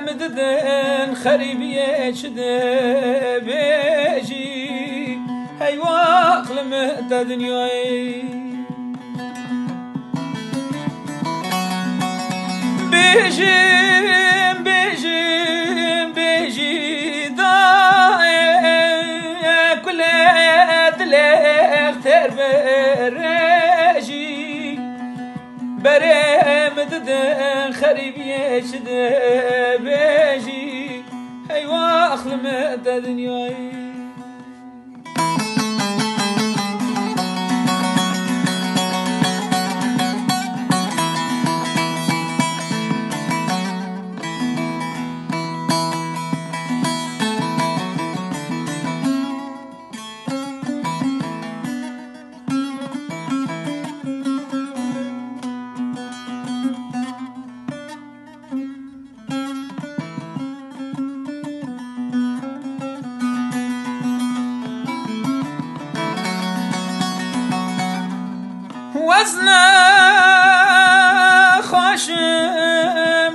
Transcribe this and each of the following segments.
مددن خريبية شد بيجي هاي أقلم تا دنياي. بيجي بريم ددن خريب يشد بيجي أيوا أخلم دنياي وزن خوش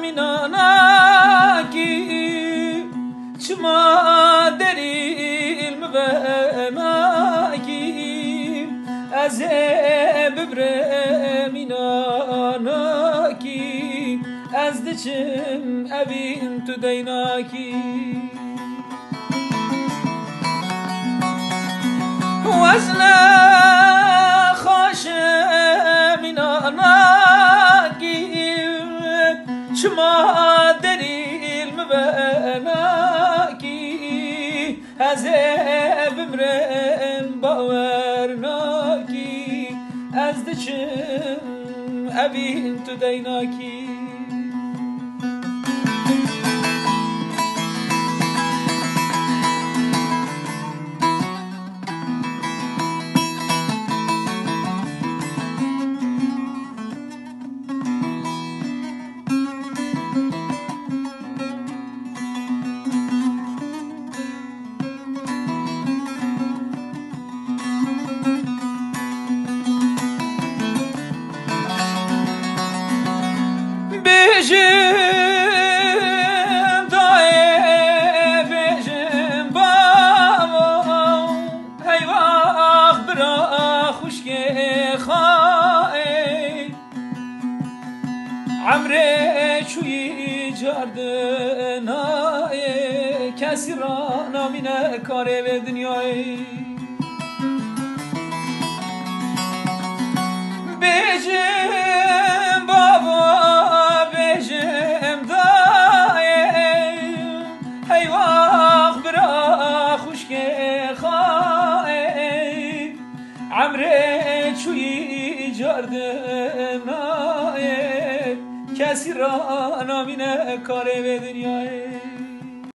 میناناکی چما دریل مبناکی از ببر میناناکی از دچم ابین تو دیناکی وزن از بمرم باور ناکی از دچم ابین تو دیناکی عمره چوی جاردنای کسی را نامینه کاره به دنیای. بجم بابا بجم دای. هی وقت برا خوشک خواهی عمره چوی جاردنای کسی را نامینه کاره به دنیای